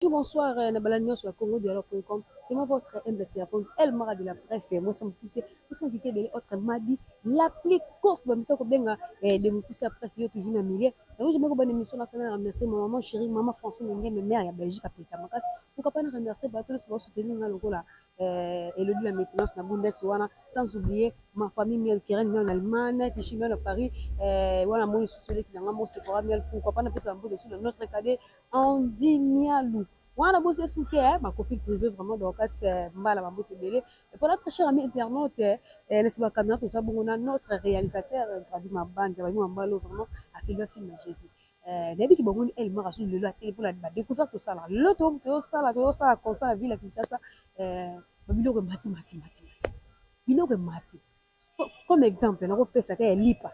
Bonjour, bonsoir, euh, na bala nyonso ya Congo Dialogue.com. C'est moi votre humble servante El Mara de la presse. Moi ça me pousse, moi ça me dit belle autre m'a dit la plus courte ba misa ko benga eh, de me pousser après c'est toujours na milieu. Na je me ko bonne émission na sana remercier ma maman chérie, maman Francine Ngenge, ma mère ya Belgique après ça makas. Pourquoi pas na remercier ba tous ba soutenir na lokola euh, Elodie la maintenance na Bundes wana sans oublier ma famille miel Keren miel en Allemagne, Tichimel à Paris, euh, wana mon soutenir qui na ngambo Sephora miel pourquoi pas na pesa mbo de notre cadet Andy Mialu wana bosi esuki eh, ma copine privée vraiment dorcas eh, mbala bambote ebele eh, voilà très cher ami internaute eh, eh nasi bakamera toza bongo na notre réalisateur eh, gradi mabanza bayi mambalo vraiment afilma film ya jésus eh, nayebi ki bongoni el mara susu lelo atele mpona badécouverte tosala lelo toyosala toyosala concert ya ville ya kinshasa eh, babiloko emati mati mati mati biloko emati comme exemple nakopesa ka ya lipa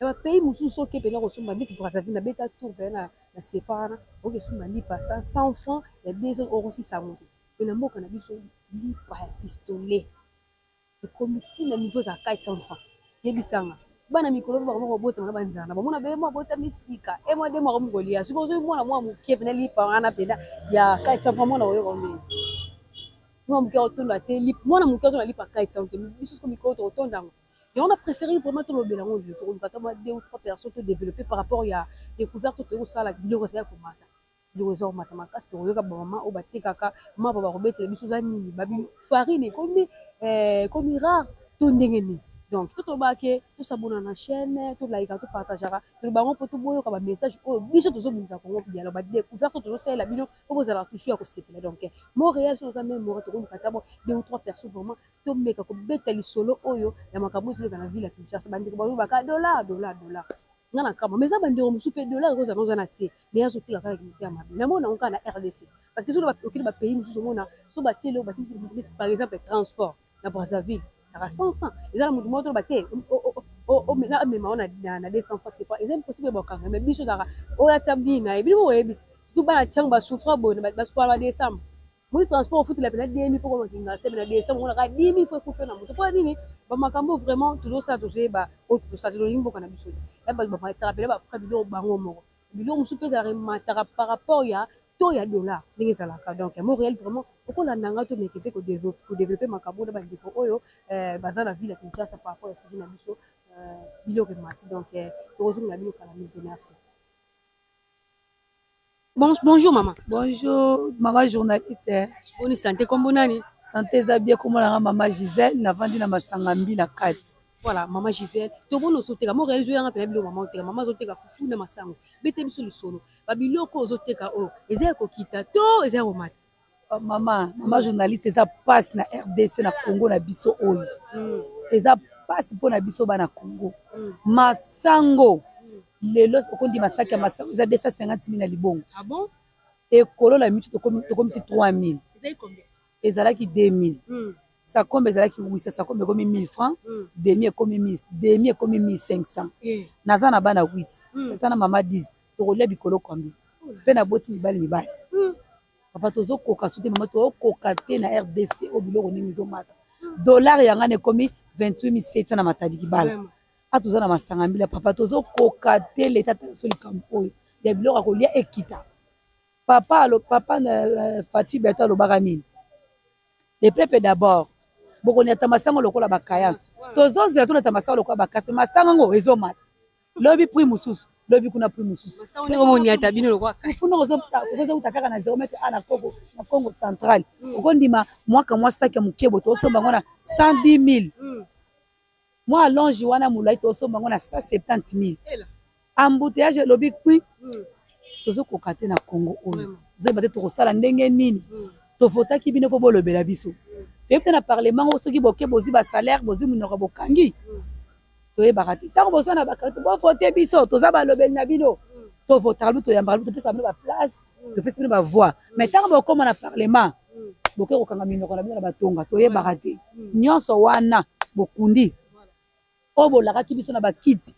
na ba pays mosusu soki okei mpenza kosomba neti brazzaville na beta tour mpenza na, na sefa wana okoki kosomba lipa sa 100 franc ya deux heures okosisa yango te mpe na mboka na biso lipa ya pistolet ekomi ntina niveau eza 400 franc yebisanga bana mikolo mpe bakoma kobotama na banzala na bamona bemo abotami sika emwa demo akomi kolia soki ozoi mwana mwa moke mpena lipa wana mpena ya 400 franc mwana oyoka ndenge mwana moke akotonda te mwana moke atonda lipa 400 te biso siko mikolo tokotonda yango yango na préféré vraiment tolobela yango lelo tokoluka ata mwa deux ou trois personnes to développer par rapport ya découverte toye kosala biloko ezali komata biloko eza komata makasi tokoyoka bamama oyo batekaka mapa bakobetela biso oza nini babi farine ekomi eh, ekomi rare to ndenge nini donc to tolobaka ke tosabona na chaîne tolayika topartageaka toloba yango mpo toboyoka bamessage oyo biso tozobimisa kongo dialogue badécouverte tozosalela bino mpo bozala tusu ya kosepela donc montréal soki oza meme mora tokoluka ata bo deux ou trois personnes vraiment tomeka kobeta lisolo oyo ya makambo oyo ezoleka na ville ya Kinshasa. Bandeko balobaka dollar dollar dollar, nga na kamwa mais eza bandeko mosusu mpe dollar ekozala na oza na se mais azoteka kaka kimoto ya mabe na mona yango kaka na RDC parce que soki okende ba pays mosusu omona so batie leo batisi par exemple transport na Brazzaville saka 100 eza na moto moko toloba te amema wana na 200 francs c'est quoi eza impossible bakanga mais biso ezalaka oyo atia bii na ye bino oyebi te surtout bana tiango basufra boye basufra na ba 200 Moni transport ofutela pena 2000 poko na Kinshasa pena 200 mona ka 10000 fois kufa na moto. Pona nini? Ba makambo vraiment tozo sala tozo yeba o tozo sala tozo lingi mboka na biso. Ya ba ba tsaka pena ba près biloko bango moko. Biloko musu pe za remataka par rapport ya to ya dollar ndenge za laka. Donc ya Montreal vraiment oko landa nga to meke pe ko develop ko developer makambo na ba ndeko oyo eh ba za na ville ya Kinshasa par rapport ya sujet na biso eh biloko emati donc eh toko zongela bino kala mingi te merci. Bon, bonjour maman. Bonjour maman journaliste. Eh. Boni santé kombo nani? Santé eza bien kombo nanga maman Gisèle navandi na masanga mbila kati. Voilà maman Gisèle tomoni ozoteka mo réalise oyanga mpena biloko maman oteka maman azoteka fufu na masango bete biso lisolo babiloko ozoteka oyo eza ya kokita to eza ya komata Ah, mama mama journaliste eza passe na rdc na congo na biso oyo hmm. eza passe mpo na biso bana congo hmm. masango lelo okondi masaki ya masango eza 250 mil na libongo ah ekolo na mitu tokomisi 3 mil ezalaki 2 mil hmm. sakombe ezalaki wisa sakombe ekomi 1000 franc demi ekomi demi ekomi 1500 eh. naza na bana 8 tata na mama 10 tokolia bikolo combien mpe naboti mibali mibali hmm. papa tozokoka so te mama tokoka te na rdc oyo biloko ndenge ezomata dollar ya ngai na ekomi 28700 na matadiki bala a toza na masanga mbila papa tozokoka te leta atalaso likambo oyo ya biloko akolia ekita papa alo papa na euh, fati berta alobaka nini le peuple d'abord bokoniata masango lokola bakayansa tozozela tolata masango lokola bakasi masango yango ezomata lobi prix mosusu lobi kuna prix mosusu moniata bino lokoafuno kozouta kaka na zero mètre a na koko na congo central hmm. okondima mwaka mwa saki ya mokebo tosomba yango na 110 mille hmm. mwa allonge wana molai tosomba yango na 170 mille embouteillage elobi prix hmm. tozokoka te na congo oyo zoyeba te tokosala ndenge nini tovotaki bino mpo bolobela biso toyebi te na parlement oyo soki boke bozwi basalaire bozwi monoko bokangi toyebaka te ntango bozwa na bakarito bovote biso toza balobeli na bino tovotaka bino toyambaka bino topesaka bino baplace mm. topesi bino bavoi mai mm. ntango bokoma na parlement mm. boke kokanga minoko na bino na batonga toyebaka te nyonso wana bokundi oyo bolakaki biso na bakiti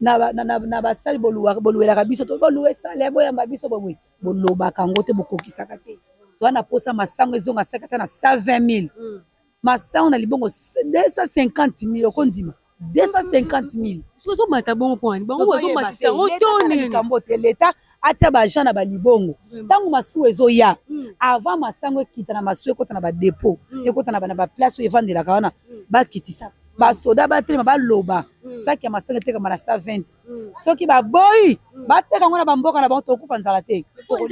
na basali boluelaka biso to bolue sale boyamba biso boye bolobaka yango te bokokisaka te toza na mposa masango ezonga saka ata na 120 000 masango na libongo 250 mille okondima 250 mille ozomata bongo mpo wani bango bazomatisa yango to nini likambo te leta atia baagent na balibongo ntango masuwa ezoya hmm. avant masango ekita na masuwa ekota na badepot hmm. ekota na bana baplace oyo evandelaka wana hmm. bakitisa basoda batelema baloba saki ya masango etekama na 120 soki baboyi bateka yango na bamboka na bango tokokufa nzala te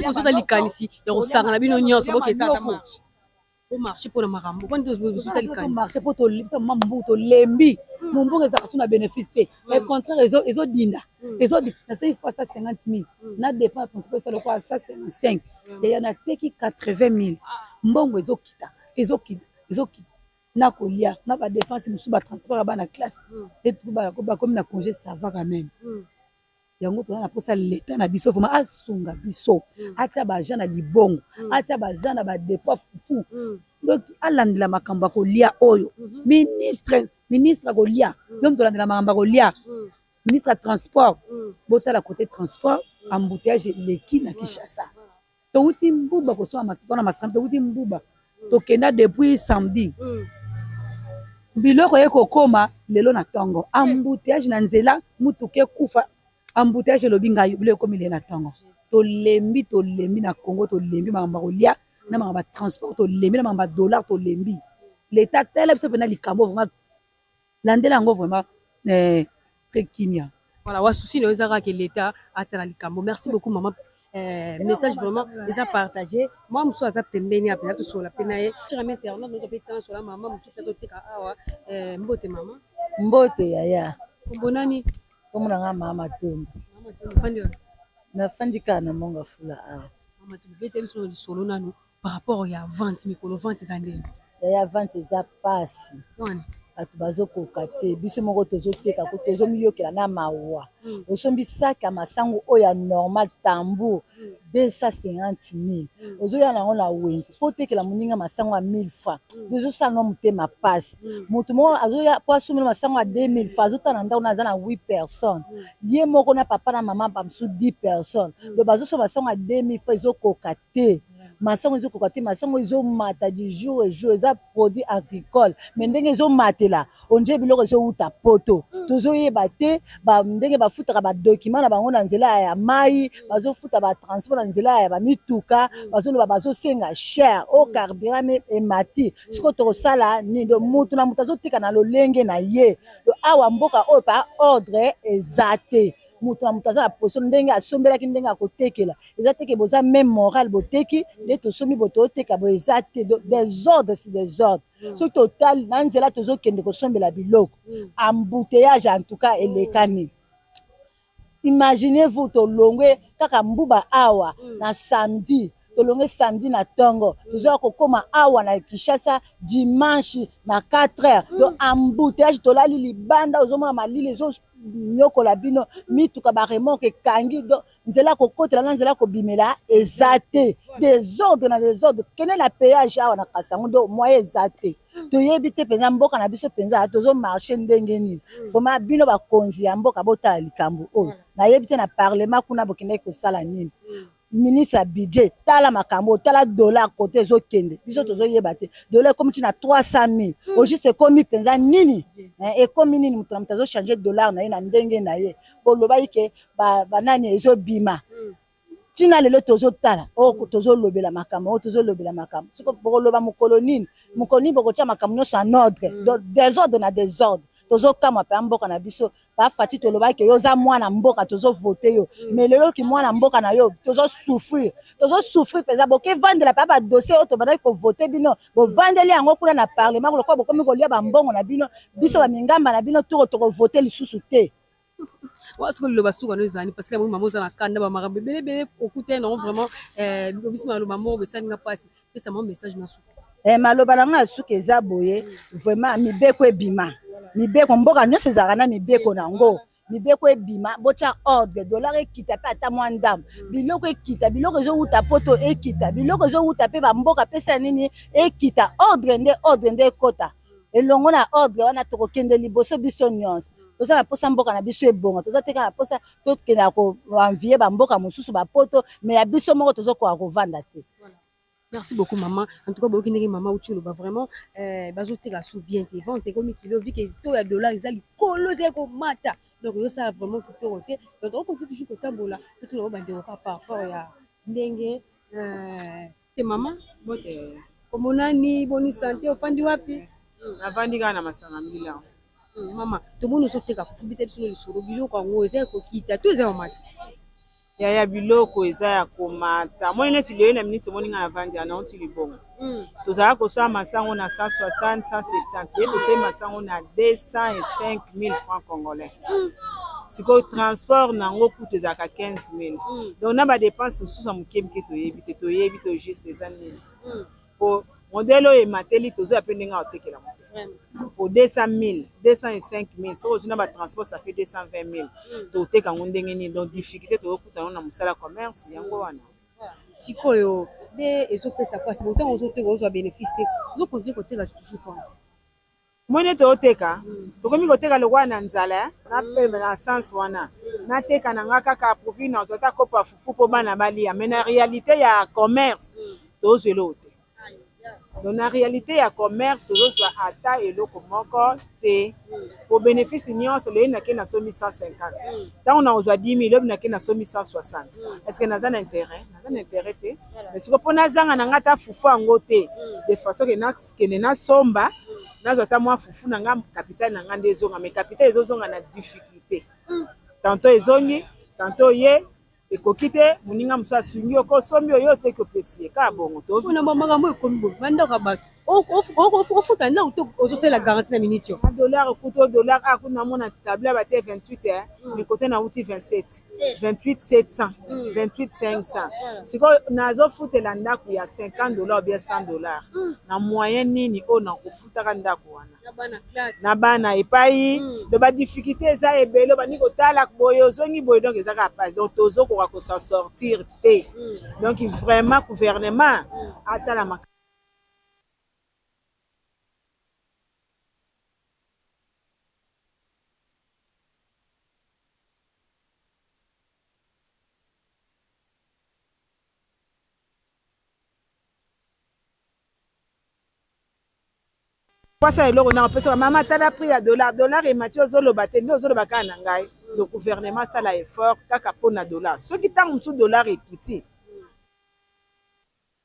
ozota likanisi ya kosangana bino nyonso bokesana po marché mpo na makambo ozosuta likanisimarché mpo tolibisa mama mombuku tolembi hmm. mombuku ezalaka so na bénéfice te hmm. au contraire ezodinda hmm. ezodinda nasali fois sa 50 mille na départ principal eza lokola sa 55 yaya nateki 80 mille ah. mbongo ezokita ezokita ezokita na kolia na badepense mosusu batransport ya bana classe bakomi na congé sava quand même yango toza na mposa leta na biso vraimen asunga biso mm. atya baagent na libongo mm. atya baagent na badepo fufu mm. donc alandela makambo ya kolia oyo mm-hmm. ministre ministre ya kolia yo moto olandela makambo ya kolia ministre ya transport botala cote transport embouteillage eleki na kinshasa towuti mbuba kosala masika na masanga towuti mbuba tokenda depuis samedi mm. biloko ye kokoma lelo na ntongo embouteillage na nzela motuka ekufa embouteillage elobi ngai bilo ekomi lie na ntongo tolembi tolembi na congo tolembi makambo ya kolia na makambo ya transport tolembi na makambo ya dollar tolembi leta tala biso mpena likambo vraimen landela yango vraiment eh, très kimia voilà wa souci na yo eza kaka ke leta atala likambo merci beaucoup mama eh, message vraiment eza partage mwa mosusu aza pembeni ya mpena tosola mpe na ye tirame internet noto mpe tansola mama mosusu mpe azoteka awa eh, mbote mama mbote yaya kombo nani kombo na nga mama tondo nafandi kaka na monga fula awa mama tondo bete biso na lisolo nanu par rapport ya vente mikolo vente eza ndenge yaya vente eza pasi bato bazokoka te biso moko tozoteka ko tozomiyokela na mawa mm. osombi saki ya masango oyo ya normal tambour mm. 250 mille mm. ozoya na yango na wenze mpo otekela moninga masango ya 1000 franc mm. ezosala na motema mpasi mm. moto moko azoya mpo asomela masango ya 2000 franc azotala na ndako na aza na 8 personne ye moko na papa na mama bamosusu 10 personne donc bazosomba masango ya 2000 franc ezokoka te te masango ezokoka te masango ezomata du jour et jour eza produit agricole mais ndenge ezomatela ondie biloko ezowuta poto hmm. tozoyeba te ndenge bafutaka badokima na bango na nzela ya mai hmm. bazofuta batransport na nzela ya bamituka hmm. bazoloba bazosenga cher o oh, carburant me emati sikoyo tokosala nini do motu na moto azotika na lolenge na ye do awa mboka oyo pa ordre eza te moto na moto aza na position ndenge asombelaki ndenge akotekela eza teke boza meme moral boteki nde tosombi bo tooteka bo eza te desordre si desordre mm. soki totali na nzela tozokende kosombela biloko mm. embouteillage en tout cas elekani imaginez vous tolongwe kaka mbuba awa mm. na samedi tolonge samedi na tongo tozoya kokoma awa na kinshasa dimanche na 4 heures mm. donc embouteillage tolali libanda ozomona malili ezo nyokola bino mituka baremorke ekangi do nzela kokotela na nzela kobimela eza te desordre na desordre kende na payage awa na kasango do moye eza te toyebi te mpenza mboka na biso mpenza tozomarche ndenge nini mm. vraimen bino bakonzi ya mboka botala likambo oyo mm. nayebi te na parlement kuna bokendaki kosala nini mm. ministre ya budget tala makambo tala dollar kote ezokende biso tozoyeba te dollar ekomi ti na 300 mille hmm. au juste ekomi mpenza nini eh, ekomi nini moto na moto azochange dollar na ye na ndenge na ye mpo olobaki ke banani ba ezobima hmm. ntina lelo tozotala oyo oh, tozolobela makambo oyo oh, tozolobela makambo soki bokoloba mokolo nini mokolo nini bokotya makambo nyonso en ordre hmm. donc desordre na desordre tozokamwa mpe ya mboka na biso bafati tolobaki yo oza mwana mboka tozovote yo mm. mais lelo ki mwana mboka na yo tozosouffrir tozosouffrir mpenza bokevandela mpe badossier oyo tobandaki kovote bino bovandeli yango kuna na parlement lokola bokomi kolia bambongo na bino biso bamingamba na bino toko tokovote lisusu te wana soki liloba suka no ezali parce que namoni mama oza na kanda bamakambo ebele ebele okutani nango vraiment eh, lobisi maloba moko besali nga mpasi pesa mwa message na suka eh, maloba na ngai ya suka eza boye vraiment mibeko ebima mibeko mboka nyonso ezalaka na mibeko na yango mibeko ebima botya ordre dollar ekita mpe ata mwa ndambo mm. biloko ekita biloko ezowuta poto ekita biloko ezowuta mpe bamboka pesa nini ekita ordre nde ordre nde ekota elongo na ordre wana tokokende liboso biso nyonso toza na mposa mboka na biso ebonga toza te kaka na mposa tokenda koanvie bamboka mosusu bapoto me ya biso moko tozokoka kovanda te merci beaucoup maman en tout cas boyoki ndenge maman uti oloba vraiment eh, bazoteka su bien te vente ekomi kilo vike to ya dollar eza likolo eza ekomata donc ezosala vraiment kitoko te donc okonti toujours kotambola totuna yo bandeko kaka par rapport ya ndenge eh, Te mama, bote kombo nani, boni sante, ofandi wapi? Navandi kaka na masanga mbila. Hmm, mama, tomoni ozoteka fufu bita biso na lisolo, biloko yango eza ya kokita to eza ya komata? yaya biloko eza ya komata moni neti lelo na miniti omoni ngai navandi ana oti libongo mm. tozala kosala masango na 160 170 ye tosali masango na 205 000 franc congolais mm. sikoyo transport na yango kutu ezalaka 15 mille mm. donc na badepense mosusu ya moke moke toyebi te toyebi to juste eza nini mm. po modele oyo emateli tozoya mpe ndenge aotekela moto po 200 mille 205 mille soki ozwi na batransport ça fait 220 mille mm. toteka yango ndenge nini donc difficulté toyokuta yango na mosala commerce yango wana sikoyo nde ezopesa mpasi bontango ozoteka ozwa bénéfice te ozokontinue koteka toujours pona Omoni ete oteka, tokomi koteka lokola na nzala na peme na sens wana. Nateka na nga kaka pourvu nazwa ata kopo ya fufu mpo bana balia, mais na realite ya commerce tozwa eloko te. Donc na realite ya commerce tozozwa ata eloko moko te. Po benefice nyonso lelo nake na sombi 150. Ntango nakozwa 10 000 lobi nake na sombi 160. Est-ce que naza na interet? naza na interet te mais siko mpo nazanga na ngai ata fufu yango te mm. de façon ke nakende nasomba mm. nazwa ata mwa fufu na ngai kapitale na ngai nde ezonga mais kapitale ezozonga na difficulté mm. tanto ezongi tanto ye ekoki te moninga mosusu asungi yo ko osombi oyo oteki opesi ye kaka bongo to makambo ekomi bongo bandako ya bato ofuta ntango to ozosalela garanti na minute yo dollar kutu o dollar a kuna amona tabla batie 28 eh mais kote na uti 27 28 700 28 500 sikoyo nazofutela ndako ya 50 dollar bien 100 dollar hmm. na moyen nini oyo nakofutaka ndako wana na bana epai hmm. do badifficulté eza ebele obandi kotala boye ozongi boye donc eza kaka pasi donc tozokoka kosan sortir te hmm. donc vraiment gouvernement atala makambo pasa eloko na kopesa mama tala prix ya dollar dollar emati ozoloba te nde ozoloba kaka na ngai le gouvernement asala effort kaka mpo na dollar soki ntango mosusu dollar ekiti